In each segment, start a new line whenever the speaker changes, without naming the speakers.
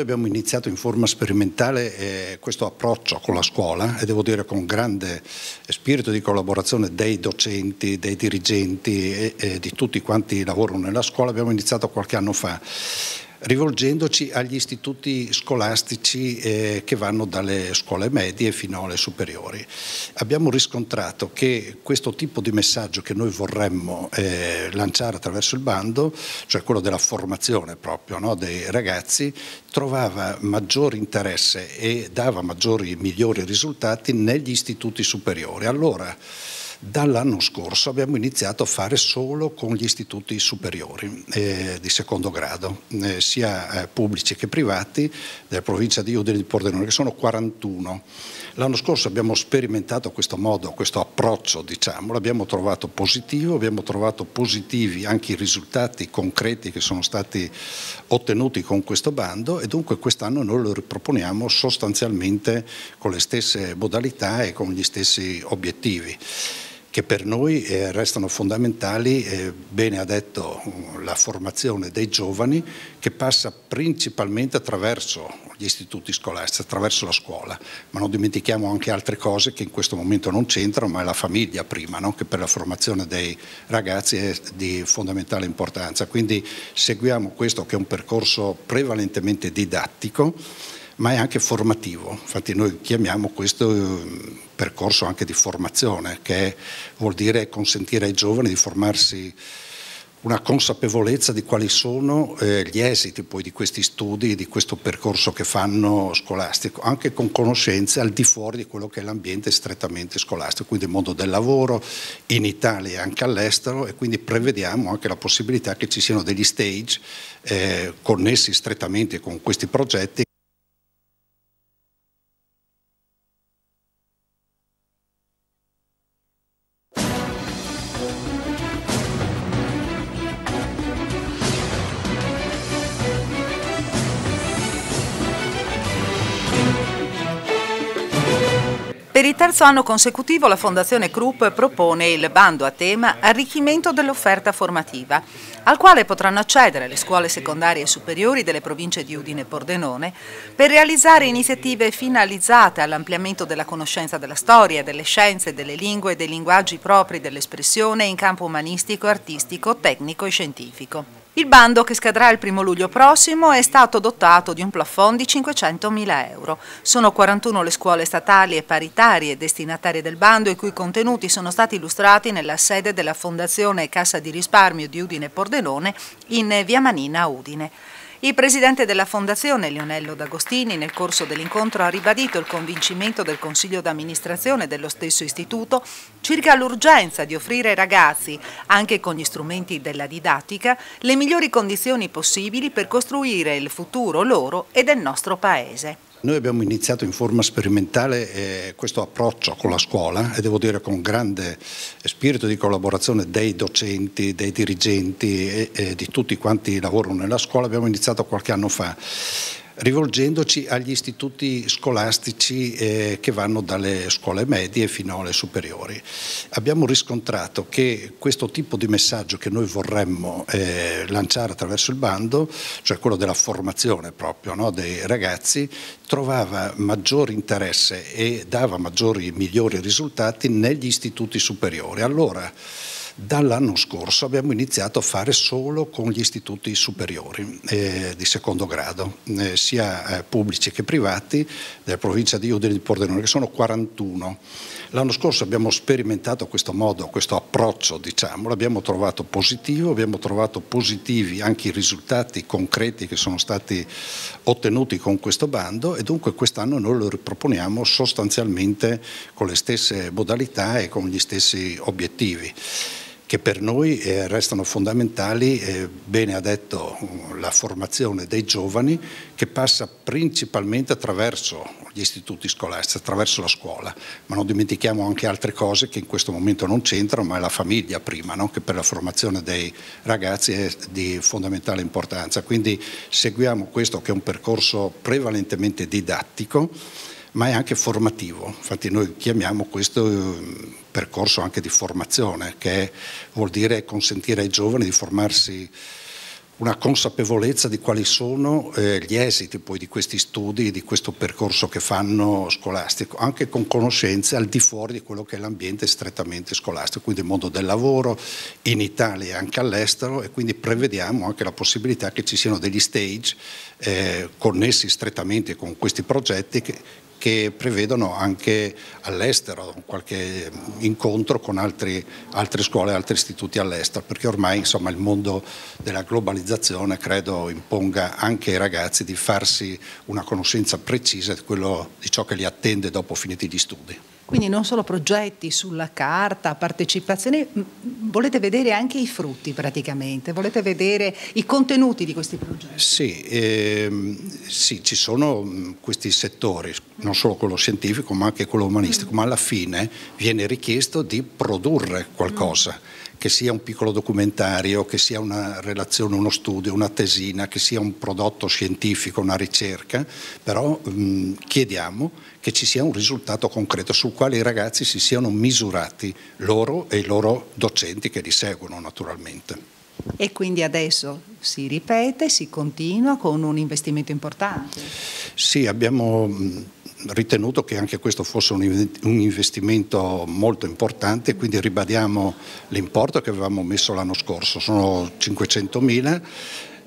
Abbiamo iniziato in forma sperimentale eh, questo approccio con la scuola e devo dire con grande spirito di collaborazione dei docenti, dei dirigenti e, e di tutti quanti lavorano nella scuola. Abbiamo iniziato qualche anno fa rivolgendoci agli istituti scolastici eh, che vanno dalle scuole medie fino alle superiori. Abbiamo riscontrato che questo tipo di messaggio che noi vorremmo eh, lanciare attraverso il bando, cioè quello della formazione proprio no, dei ragazzi, trovava maggiore interesse e dava maggiori, migliori risultati negli istituti superiori. Allora, Dall'anno scorso abbiamo iniziato a fare solo con gli istituti superiori eh, di secondo grado, eh, sia eh, pubblici che privati, della provincia di Udine e di Pordenone, che sono 41. L'anno scorso abbiamo sperimentato questo modo, questo approccio, diciamo, l'abbiamo trovato positivo, abbiamo trovato positivi anche i risultati concreti che sono stati ottenuti con questo bando e dunque quest'anno noi lo riproponiamo sostanzialmente con le stesse modalità e con gli stessi obiettivi che per noi eh, restano fondamentali, eh, bene ha detto uh, la formazione dei giovani che passa principalmente attraverso gli istituti scolastici, attraverso la scuola, ma non dimentichiamo anche altre cose che in questo momento non c'entrano, ma è la famiglia prima, no? che per la formazione dei ragazzi è di fondamentale importanza. Quindi seguiamo questo che è un percorso prevalentemente didattico, ma è anche formativo. Infatti noi chiamiamo questo eh, percorso anche di formazione, che vuol dire consentire ai giovani di formarsi una consapevolezza di quali sono eh, gli esiti poi di questi studi, di questo percorso che fanno scolastico, anche con conoscenze al di fuori di quello che è l'ambiente strettamente scolastico, quindi il mondo del lavoro in Italia e anche all'estero e quindi prevediamo anche la possibilità che ci siano degli stage eh, connessi strettamente con questi progetti
terzo anno consecutivo la Fondazione Krupp propone il bando a tema Arricchimento dell'offerta formativa, al quale potranno accedere le scuole secondarie e superiori delle province di Udine e Pordenone per realizzare iniziative finalizzate all'ampliamento della conoscenza della storia, delle scienze, delle lingue e dei linguaggi propri dell'espressione in campo umanistico, artistico, tecnico e scientifico. Il bando, che scadrà il primo luglio prossimo, è stato dotato di un plafond di 500.000 euro. Sono 41 le scuole statali e paritarie destinatarie del bando, i cui contenuti sono stati illustrati nella sede della Fondazione Cassa di Risparmio di Udine Pordenone in via Manina Udine. Il presidente della Fondazione, Lionello D'Agostini, nel corso dell'incontro ha ribadito il convincimento del Consiglio d'amministrazione dello stesso istituto circa l'urgenza di offrire ai ragazzi, anche con gli strumenti della didattica, le migliori condizioni possibili per costruire il futuro loro e del nostro Paese.
Noi abbiamo iniziato in forma sperimentale eh, questo approccio con la scuola e devo dire con grande spirito di collaborazione dei docenti, dei dirigenti e, e di tutti quanti lavorano nella scuola. Abbiamo iniziato qualche anno fa rivolgendoci agli istituti scolastici eh, che vanno dalle scuole medie fino alle superiori. Abbiamo riscontrato che questo tipo di messaggio che noi vorremmo eh, lanciare attraverso il bando, cioè quello della formazione proprio no, dei ragazzi, trovava maggiore interesse e dava maggiori, migliori risultati negli istituti superiori. Allora, Dall'anno scorso abbiamo iniziato a fare solo con gli istituti superiori eh, di secondo grado, eh, sia eh, pubblici che privati, della provincia di Udine e di Pordenone, che sono 41. L'anno scorso abbiamo sperimentato questo modo, questo approccio, diciamo, l'abbiamo trovato positivo, abbiamo trovato positivi anche i risultati concreti che sono stati ottenuti con questo bando e dunque quest'anno noi lo riproponiamo sostanzialmente con le stesse modalità e con gli stessi obiettivi che per noi eh, restano fondamentali, eh, bene ha detto uh, la formazione dei giovani che passa principalmente attraverso gli istituti scolastici, attraverso la scuola, ma non dimentichiamo anche altre cose che in questo momento non c'entrano, ma è la famiglia prima, no? che per la formazione dei ragazzi è di fondamentale importanza. Quindi seguiamo questo che è un percorso prevalentemente didattico, ma è anche formativo. Infatti noi chiamiamo questo eh, percorso anche di formazione, che vuol dire consentire ai giovani di formarsi una consapevolezza di quali sono eh, gli esiti poi di questi studi, di questo percorso che fanno scolastico, anche con conoscenze al di fuori di quello che è l'ambiente strettamente scolastico, quindi il mondo del lavoro in Italia e anche all'estero e quindi prevediamo anche la possibilità che ci siano degli stage eh, connessi strettamente con questi progetti che, che prevedono anche all'estero qualche incontro con altri, altre scuole, altri istituti all'estero, perché ormai insomma, il mondo della globalizzazione credo imponga anche ai ragazzi di farsi una conoscenza precisa di, quello, di ciò che li attende dopo finiti gli studi.
Quindi non solo progetti sulla carta, partecipazione, volete vedere anche i frutti praticamente, volete vedere i contenuti di questi progetti?
Sì, ehm, sì ci sono questi settori, non solo quello scientifico ma anche quello umanistico, mm. ma alla fine viene richiesto di produrre qualcosa. Mm che sia un piccolo documentario, che sia una relazione, uno studio, una tesina, che sia un prodotto scientifico, una ricerca, però mh, chiediamo che ci sia un risultato concreto sul quale i ragazzi si siano misurati loro e i loro docenti che li seguono naturalmente.
E quindi adesso si ripete, si continua con un investimento importante.
Sì, abbiamo ritenuto che anche questo fosse un investimento molto importante, quindi ribadiamo l'importo che avevamo messo l'anno scorso, sono 500 mila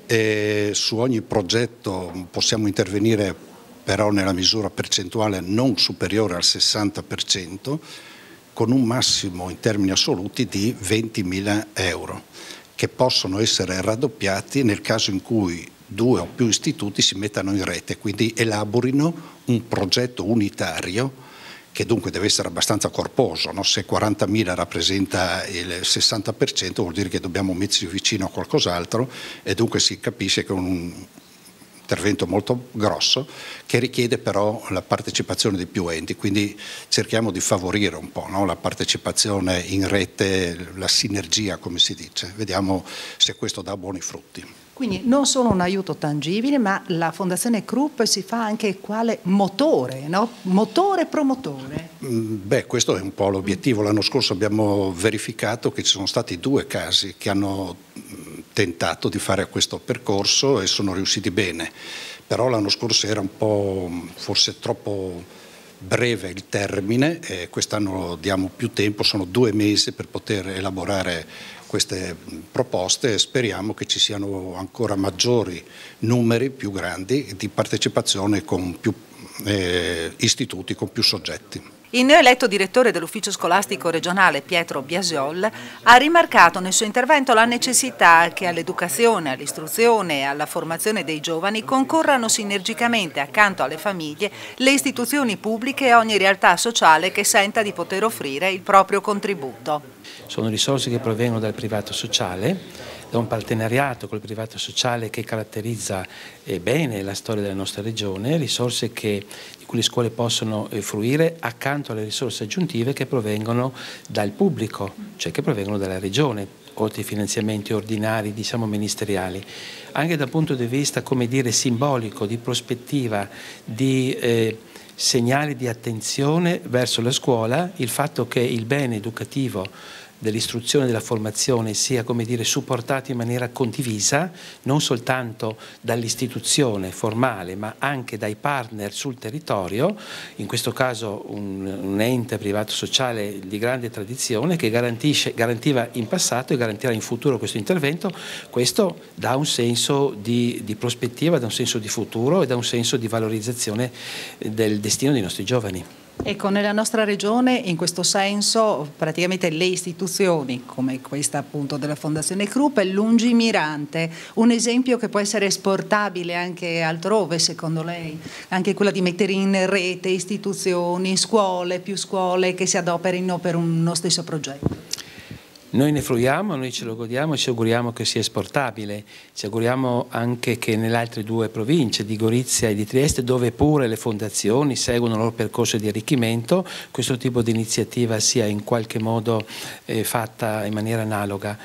e su ogni progetto possiamo intervenire però nella misura percentuale non superiore al 60%, con un massimo in termini assoluti di 20 mila euro, che possono essere raddoppiati nel caso in cui due o più istituti si mettano in rete, quindi elaborino un progetto unitario che dunque deve essere abbastanza corposo, no? se 40.000 rappresenta il 60% vuol dire che dobbiamo metterci vicino a qualcos'altro e dunque si capisce che è un intervento molto grosso che richiede però la partecipazione di più enti, quindi cerchiamo di favorire un po' no? la partecipazione in rete, la sinergia come si dice, vediamo se questo dà buoni frutti.
Quindi non solo un aiuto tangibile, ma la Fondazione Krupp si fa anche quale motore, no? motore promotore.
Mm, beh, questo è un po' l'obiettivo. L'anno scorso abbiamo verificato che ci sono stati due casi che hanno mm, tentato di fare questo percorso e sono riusciti bene, però l'anno scorso era un po' forse troppo breve il termine, e quest'anno diamo più tempo, sono due mesi per poter elaborare queste proposte e speriamo che ci siano ancora maggiori numeri più grandi di partecipazione con più eh, istituti, con più soggetti.
Il neoeletto direttore dell'ufficio scolastico regionale Pietro Biasiol ha rimarcato nel suo intervento la necessità che all'educazione, all'istruzione e alla formazione dei giovani concorrano sinergicamente accanto alle famiglie le istituzioni pubbliche e ogni realtà sociale che senta di poter offrire il proprio contributo.
Sono risorse che provengono dal privato sociale, da un partenariato col privato sociale che caratterizza eh, bene la storia della nostra regione, risorse che, le scuole possono eh, fruire accanto alle risorse aggiuntive che provengono dal pubblico, cioè che provengono dalla regione, oltre ai finanziamenti ordinari, diciamo ministeriali. Anche dal punto di vista, come dire, simbolico, di prospettiva, di... Eh, segnali di attenzione verso la scuola, il fatto che il bene educativo dell'istruzione e della formazione sia dire, supportato in maniera condivisa, non soltanto dall'istituzione formale ma anche dai partner sul territorio, in questo caso un, un ente privato sociale di grande tradizione che garantiva in passato e garantirà in futuro questo intervento, questo dà un senso di, di prospettiva, dà un senso di futuro e dà un senso di valorizzazione del destino dei nostri giovani.
Ecco, nella nostra regione in questo senso praticamente le istituzioni come questa appunto della Fondazione Krupp è lungimirante, un esempio che può essere esportabile anche altrove secondo lei, anche quella di mettere in rete istituzioni, scuole, più scuole che si adoperino per uno stesso progetto.
Noi ne fruiamo, noi ce lo godiamo e ci auguriamo che sia esportabile, ci auguriamo anche che nelle altre due province di Gorizia e di Trieste, dove pure le fondazioni seguono il loro percorso di arricchimento, questo tipo di iniziativa sia in qualche modo eh, fatta in maniera analoga.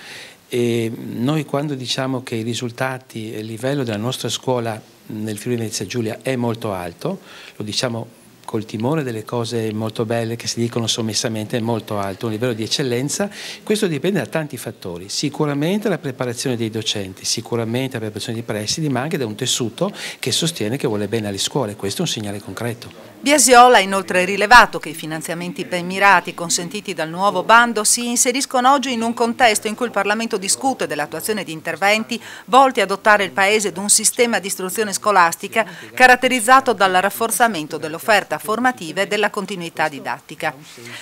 E noi quando diciamo che i risultati e il livello della nostra scuola nel Friuli Venezia Giulia è molto alto, lo diciamo col timore delle cose molto belle che si dicono sommessamente molto alto, un livello di eccellenza, questo dipende da tanti fattori, sicuramente la preparazione dei docenti, sicuramente la preparazione dei presidi, ma anche da un tessuto che sostiene che vuole bene alle scuole, questo è un segnale concreto.
Biasiola ha inoltre rilevato che i finanziamenti ben mirati consentiti dal nuovo bando si inseriscono oggi in un contesto in cui il Parlamento discute dell'attuazione di interventi volti ad adottare il Paese ad un sistema di istruzione scolastica caratterizzato dal rafforzamento dell'offerta formativa e della continuità didattica.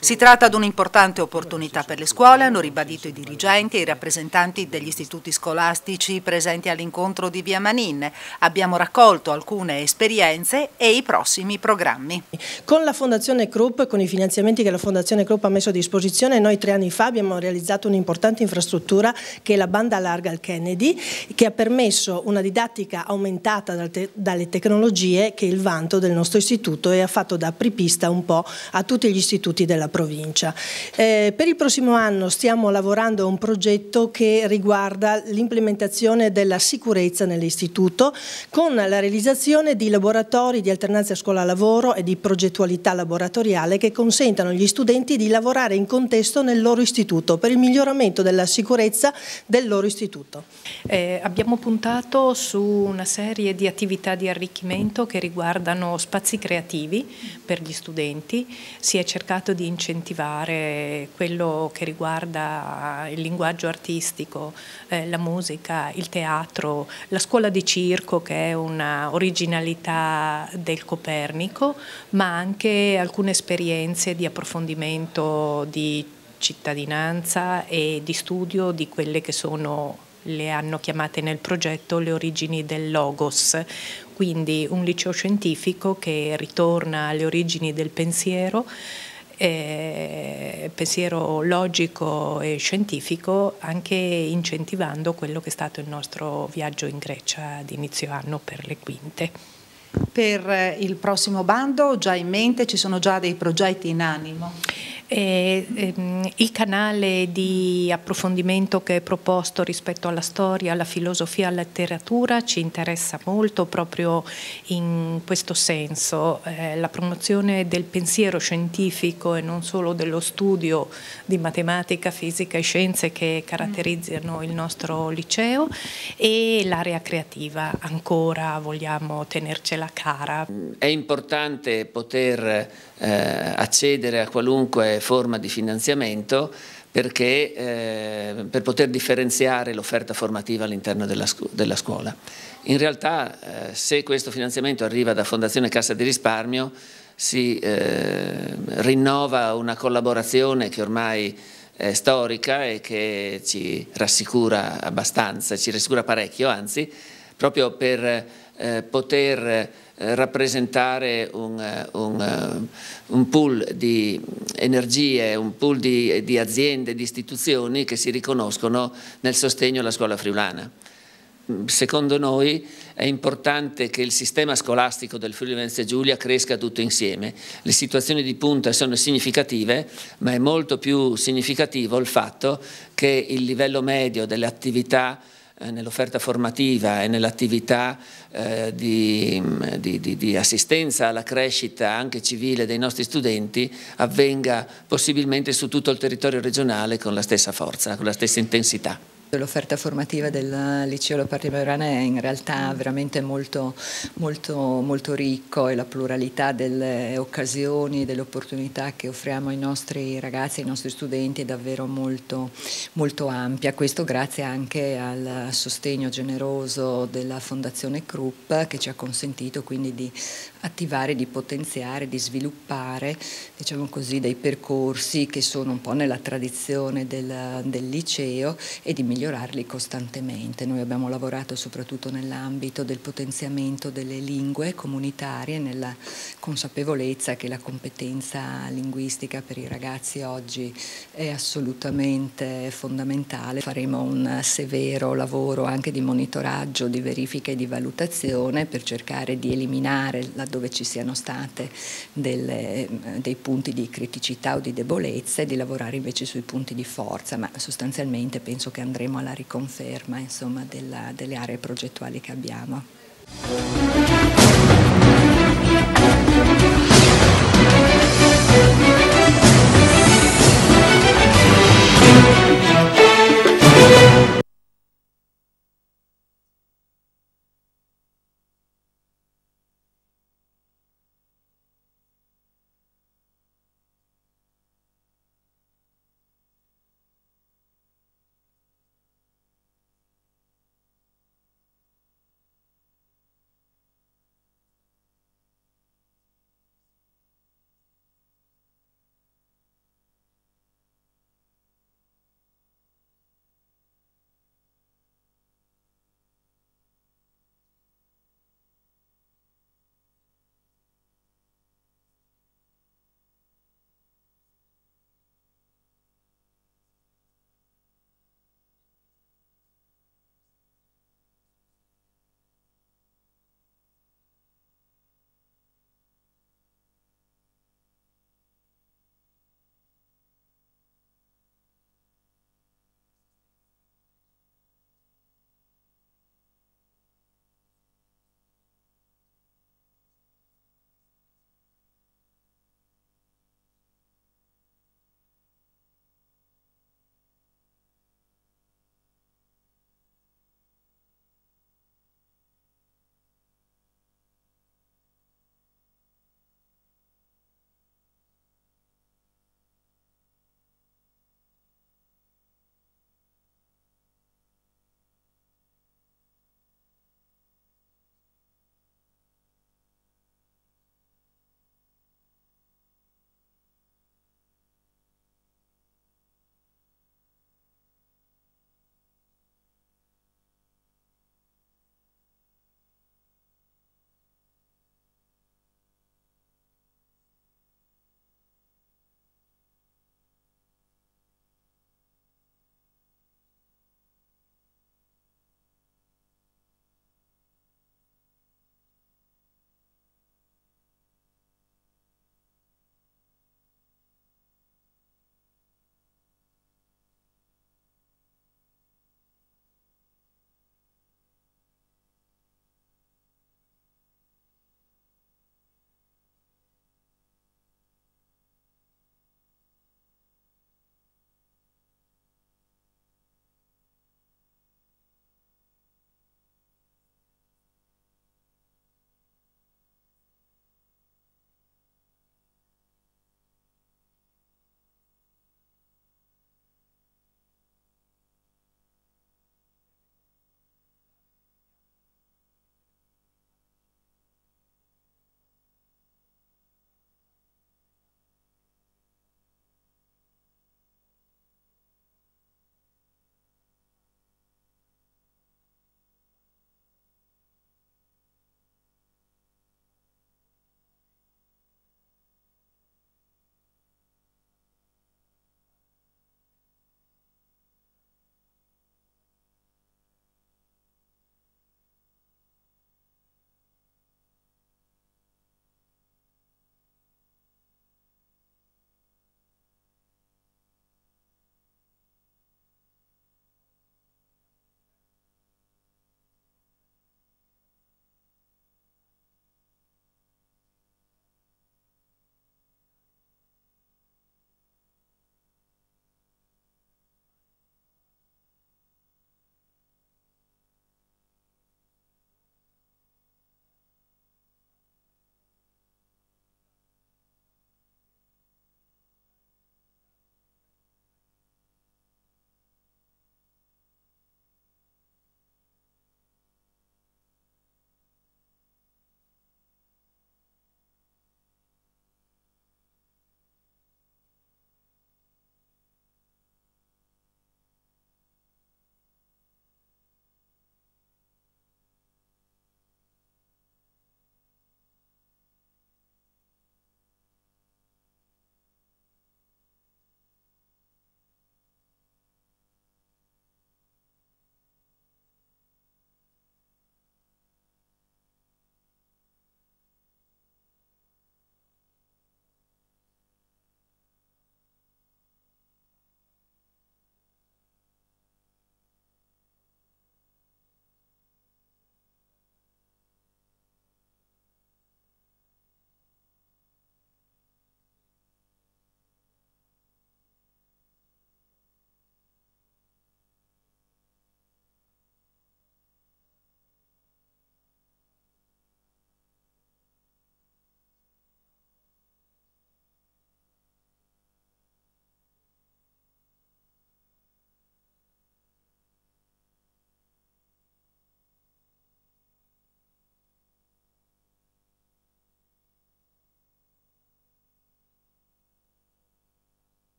Si tratta di un'importante opportunità per le scuole, hanno ribadito i dirigenti e i rappresentanti degli istituti scolastici presenti all'incontro di Via Manin. Abbiamo raccolto alcune esperienze e i prossimi programmi.
Con la Fondazione Krupp, con i finanziamenti che la Fondazione Krupp ha messo a disposizione, noi tre anni fa abbiamo realizzato un'importante infrastruttura che è la banda larga al Kennedy, che ha permesso una didattica aumentata dalle tecnologie che è il vanto del nostro istituto e ha fatto da apripista un po' a tutti gli istituti della provincia. Eh, per il prossimo anno stiamo lavorando a un progetto che riguarda l'implementazione della sicurezza nell'istituto con la realizzazione di laboratori di alternanza scuola-lavoro e di progettualità laboratoriale che consentano agli studenti di lavorare in contesto nel loro istituto per il miglioramento della sicurezza del loro istituto.
Eh, abbiamo puntato su una serie di attività di arricchimento che riguardano spazi creativi per gli studenti, si è cercato di incentivare quello che riguarda il linguaggio artistico, eh, la musica, il teatro, la scuola di circo che è una originalità del Copernico, ma anche alcune esperienze di approfondimento di cittadinanza e di studio di quelle che sono le hanno chiamate nel progetto le origini del logos, quindi un liceo scientifico che ritorna alle origini del pensiero, eh, pensiero logico e scientifico, anche incentivando quello che è stato il nostro viaggio in Grecia di inizio anno per le quinte.
Per il prossimo bando già in mente ci sono già dei progetti in animo?
E, ehm, il canale di approfondimento che è proposto rispetto alla storia, alla filosofia, alla letteratura ci interessa molto proprio in questo senso, eh, la promozione del pensiero scientifico e non solo dello studio di matematica, fisica e scienze che caratterizzano il nostro liceo e l'area creativa. Ancora vogliamo tenercela cara.
È importante poter eh, accedere a qualunque forma di finanziamento perché, eh, per poter differenziare l'offerta formativa all'interno della, della, scuola. In realtà eh, se questo finanziamento arriva da Fondazione Cassa di Risparmio si eh, rinnova una collaborazione che ormai è storica e che ci rassicura abbastanza, ci rassicura parecchio anzi, proprio per eh, poter eh, rappresentare un, eh, un, un, pool di energie, un pool di, di aziende, di istituzioni che si riconoscono nel sostegno alla scuola friulana. Secondo noi è importante che il sistema scolastico del Friuli Venezia Giulia cresca tutto insieme. Le situazioni di punta sono significative, ma è molto più significativo il fatto che il livello medio delle attività nell'offerta formativa e nell'attività eh, di, di, di, di, assistenza alla crescita anche civile dei nostri studenti avvenga possibilmente su tutto il territorio regionale con la stessa forza, con la stessa intensità.
L'offerta formativa del liceo Leopardi Maurana è in realtà veramente molto, molto, molto ricco e la pluralità delle occasioni, delle opportunità che offriamo ai nostri ragazzi, ai nostri studenti è davvero molto, molto ampia. Questo grazie anche al sostegno generoso della Fondazione Krupp che ci ha consentito quindi di attivare, di potenziare, di sviluppare diciamo così, dei percorsi che sono un po' nella tradizione del, del liceo e di migliorare migliorarli costantemente. Noi abbiamo lavorato soprattutto nell'ambito del potenziamento delle lingue comunitarie, nella consapevolezza che la competenza linguistica per i ragazzi oggi è assolutamente fondamentale. Faremo un severo lavoro anche di monitoraggio, di verifica e di valutazione per cercare di eliminare laddove ci siano state delle, dei punti di criticità o di debolezza e di lavorare invece sui punti di forza, ma sostanzialmente penso che andremo alla riconferma insomma, della, delle aree progettuali che abbiamo.